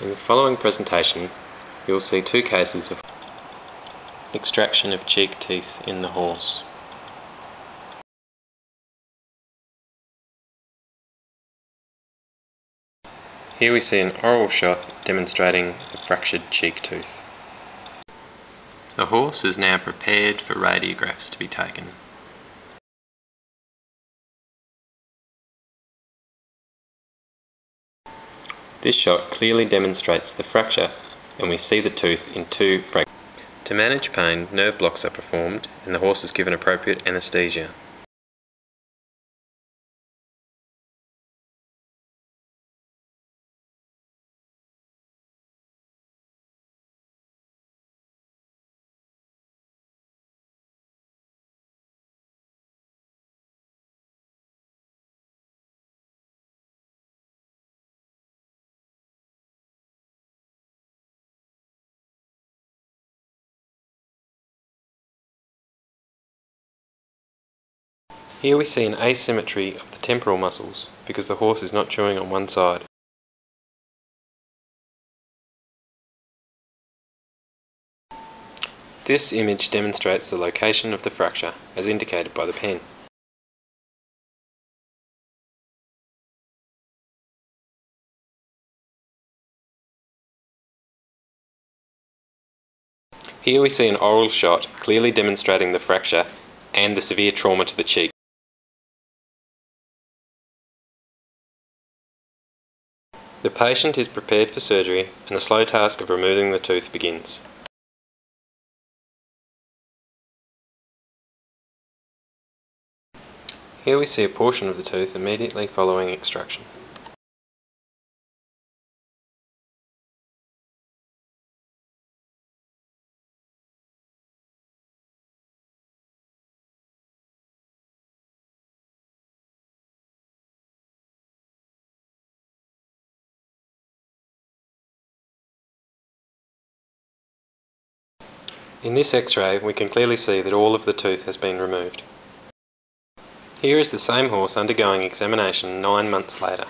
In the following presentation, you will see two cases of extraction of cheek teeth in the horse. Here we see an oral shot demonstrating a fractured cheek tooth. The horse is now prepared for radiographs to be taken. This shot clearly demonstrates the fracture and we see the tooth in two fragments. To manage pain, nerve blocks are performed and the horse is given appropriate anaesthesia. Here we see an asymmetry of the temporal muscles because the horse is not chewing on one side. This image demonstrates the location of the fracture as indicated by the pen. Here we see an oral shot clearly demonstrating the fracture and the severe trauma to the cheek. The patient is prepared for surgery and the slow task of removing the tooth begins. Here we see a portion of the tooth immediately following extraction. In this x-ray we can clearly see that all of the tooth has been removed. Here is the same horse undergoing examination nine months later.